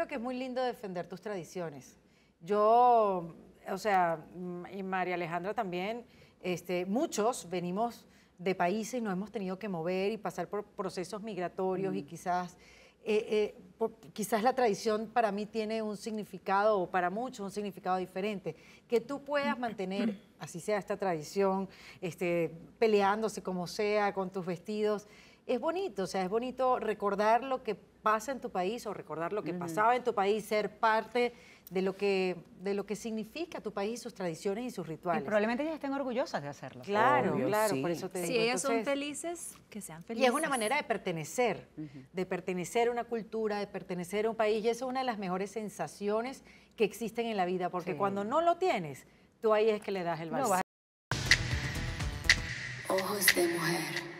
creo que es muy lindo defender tus tradiciones. Yo, o sea, y María Alejandra también, este, muchos venimos de países y nos hemos tenido que mover y pasar por procesos migratorios y quizás, eh, eh, quizás la tradición para mí tiene un significado, o para muchos un significado diferente. Que tú puedas mantener, así sea esta tradición, este, peleándose como sea, con tus vestidos, es bonito, o sea, es bonito recordar lo que pasa en tu país o recordar lo que pasaba en tu país, ser parte de lo que de lo que significa tu país, sus tradiciones y sus rituales. Y probablemente ellas estén orgullosas de hacerlo. Claro, claro, por eso te digo. Si ellas son felices, que sean felices. Y es una manera de pertenecer, de pertenecer a una cultura, de pertenecer a un país, y eso es una de las mejores sensaciones que existen en la vida, porque cuando no lo tienes, tú ahí es que le das el valor. Ojos de mujer.